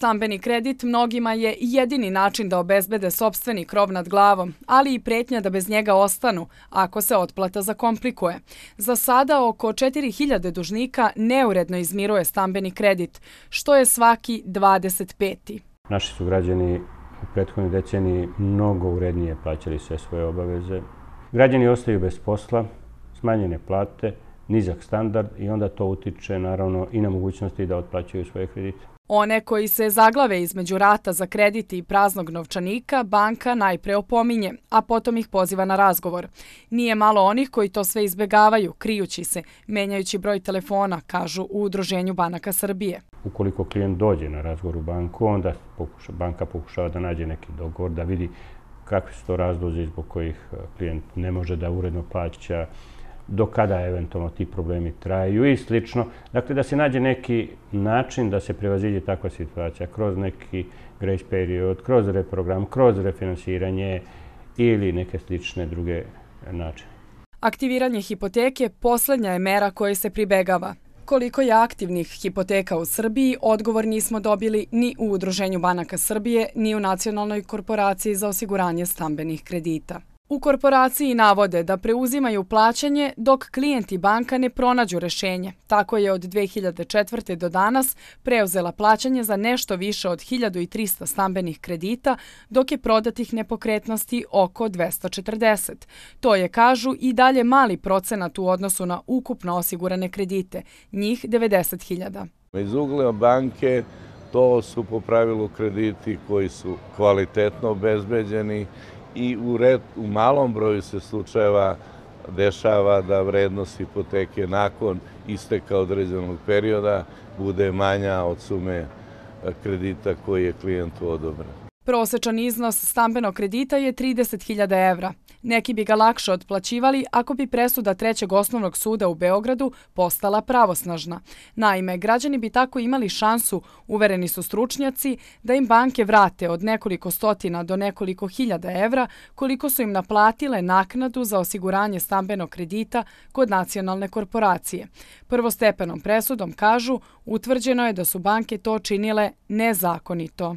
Stambeni kredit mnogima je jedini način da obezbede sobstveni krov nad glavom, ali i pretnja da bez njega ostanu ako se otplata zakomplikuje. Za sada oko 4000 dužnika neuredno izmiruje stambeni kredit, što je svaki 25. Naši su građani u prethodnoj deceniji mnogo urednije plaćali sve svoje obaveze. Građani ostaju bez posla, smanjene plate, nizak standard i onda to utiče naravno i na mogućnosti da otplaćaju svoje kredite. One koji se zaglave između rata za krediti i praznog novčanika, banka najpre opominje, a potom ih poziva na razgovor. Nije malo onih koji to sve izbegavaju, krijući se, menjajući broj telefona, kažu u Udruženju banaka Srbije. Ukoliko klijent dođe na razgovor u banku, onda banka pokušava da nađe neki dogovor, da vidi kakvi su to razlozi zbog kojih eh, klijent ne može da uredno plaća, do kada eventualno ti problemi traju i slično. Dakle, da se nađe neki način da se prevaziđe takva situacija kroz neki grace period, kroz reprogram, kroz refinansiranje ili neke slične druge načine. Aktiviranje hipoteke posljednja je mera koje se pribegava. Koliko je aktivnih hipoteka u Srbiji, odgovor nismo dobili ni u Udruženju banaka Srbije, ni u Nacionalnoj korporaciji za osiguranje stambenih kredita. U korporaciji navode da preuzimaju plaćanje dok klijenti banka ne pronađu rešenje. Tako je od 2004. do danas preuzela plaćanje za nešto više od 1300 stambenih kredita, dok je prodatih nepokretnosti oko 240. To je, kažu, i dalje mali procenat u odnosu na ukupno osigurane kredite, njih 90.000. Iz ugleda banke to su po pravilu krediti koji su kvalitetno obezbeđeni i u, red, u malom broju se slučajeva dešava da vrednost hipoteke nakon isteka određenog perioda bude manja od sume e, kredita koji je klijentu odobren. Prosečan iznos stambenog kredita je 30.000 evra. Neki bi ga lakše otplaćivali ako bi presuda trećeg osnovnog suda u Beogradu postala pravosnažna. Naime, građani bi tako imali šansu, uvereni su stručnjaci, da im banke vrate od nekoliko stotina do nekoliko hiljada evra koliko su im naplatile naknadu za osiguranje stambenog kredita kod nacionalne korporacije. Prvostepenom presudom kažu, utvrđeno je da su banke to činile nezakonito.